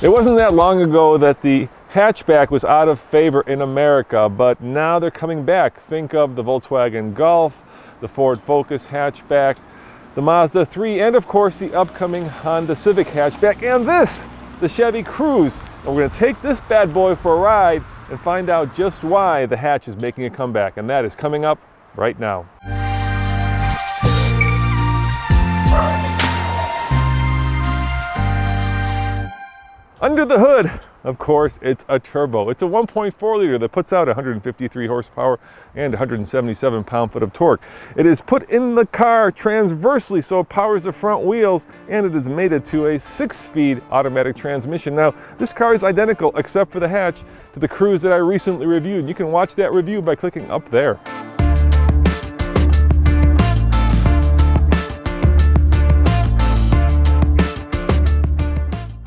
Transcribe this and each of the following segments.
It wasn't that long ago that the hatchback was out of favor in America, but now they're coming back. Think of the Volkswagen Golf, the Ford Focus hatchback, the Mazda 3, and of course the upcoming Honda Civic hatchback, and this, the Chevy Cruze. And we're gonna take this bad boy for a ride and find out just why the hatch is making a comeback. And that is coming up right now. Under the hood, of course, it's a turbo. It's a 1.4 liter that puts out 153 horsepower and 177 pound-foot of torque. It is put in the car transversely so it powers the front wheels and it is mated to a six-speed automatic transmission. Now, this car is identical except for the hatch to the Cruze that I recently reviewed. You can watch that review by clicking up there.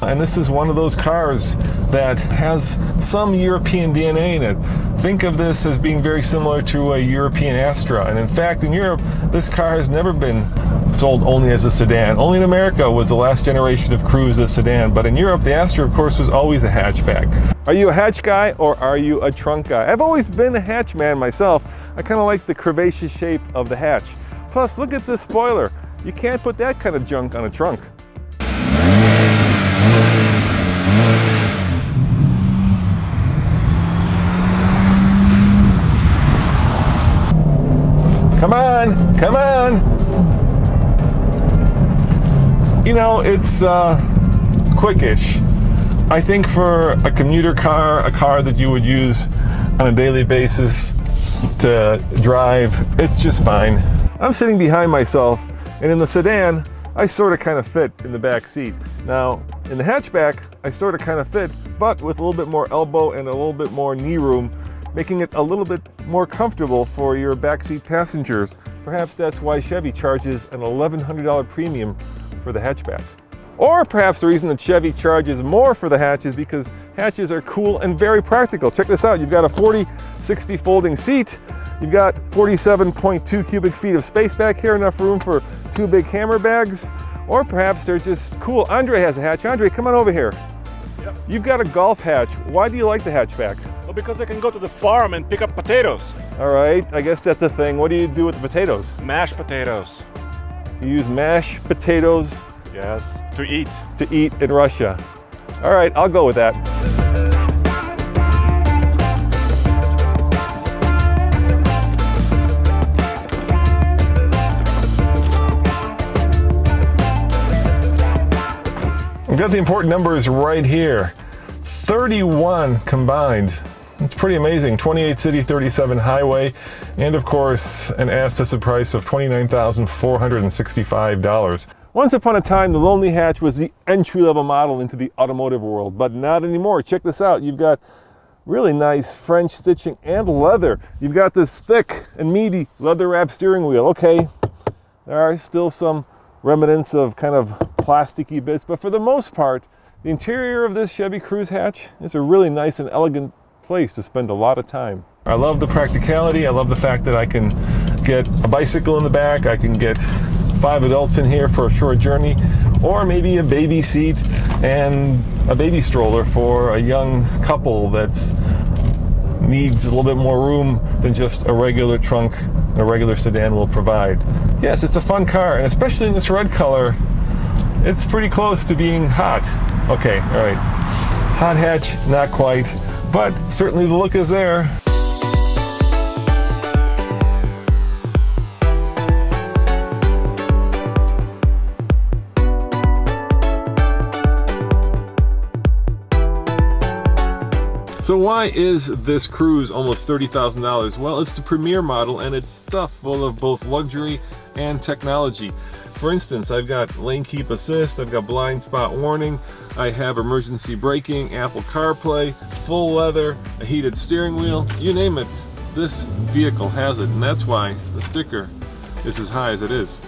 And this is one of those cars that has some European DNA in it. Think of this as being very similar to a European Astra. And in fact, in Europe, this car has never been sold only as a sedan. Only in America was the last generation of Cruze a sedan. But in Europe, the Astra, of course, was always a hatchback. Are you a hatch guy or are you a trunk guy? I've always been a hatch man myself. I kind of like the curvaceous shape of the hatch. Plus, look at this spoiler. You can't put that kind of junk on a trunk. Come on, come on. You know, it's uh, quickish. I think for a commuter car, a car that you would use on a daily basis to drive, it's just fine. I'm sitting behind myself, and in the sedan, I sort of kind of fit in the back seat. Now, in the hatchback, I sort of kind of fit, but with a little bit more elbow and a little bit more knee room making it a little bit more comfortable for your backseat passengers. Perhaps that's why Chevy charges an $1,100 premium for the hatchback. Or perhaps the reason that Chevy charges more for the hatch is because hatches are cool and very practical. Check this out, you've got a 40-60 folding seat, you've got 47.2 cubic feet of space back here, enough room for two big hammer bags, or perhaps they're just cool. Andre has a hatch. Andre, come on over here. Yep. You've got a golf hatch. Why do you like the hatchback? Well, because I can go to the farm and pick up potatoes. All right, I guess that's a thing. What do you do with the potatoes? Mashed potatoes. You use mashed potatoes? Yes, to eat. To eat in Russia. All right, I'll go with that. We've got the important numbers right here. 31 combined. It's pretty amazing. 28 city, 37 highway, and of course, an ass price of $29,465. Once upon a time, the Lonely Hatch was the entry-level model into the automotive world, but not anymore. Check this out. You've got really nice French stitching and leather. You've got this thick and meaty leather-wrapped steering wheel. Okay, there are still some remnants of kind of plasticky bits, but for the most part, the interior of this Chevy Cruze hatch is a really nice and elegant place to spend a lot of time. I love the practicality. I love the fact that I can get a bicycle in the back. I can get five adults in here for a short journey, or maybe a baby seat and a baby stroller for a young couple that's needs a little bit more room than just a regular trunk a regular sedan will provide. Yes, it's a fun car, and especially in this red color, it's pretty close to being hot. Okay, all right. Hot hatch, not quite, but certainly the look is there. So why is this Cruze almost $30,000? Well, it's the premier model and it's stuffed full of both luxury and technology. For instance, I've got lane keep assist, I've got blind spot warning, I have emergency braking, Apple CarPlay, full leather, a heated steering wheel, you name it, this vehicle has it, and that's why the sticker is as high as it is.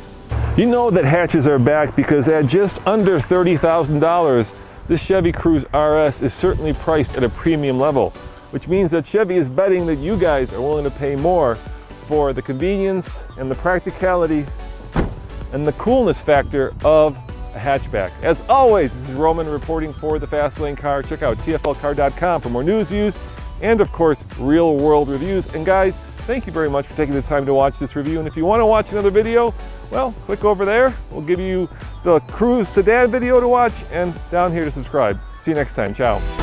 You know that hatches are back because at just under $30,000, this Chevy Cruze RS is certainly priced at a premium level, which means that Chevy is betting that you guys are willing to pay more for the convenience and the practicality and the coolness factor of a hatchback. As always, this is Roman reporting for the Fastlane Car. Check out tflcar.com for more news, views, and of course, real world reviews. And guys, thank you very much for taking the time to watch this review. And if you want to watch another video, well, click over there. We'll give you the Cruze sedan video to watch and down here to subscribe. See you next time. Ciao.